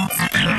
Ah, ah, ah.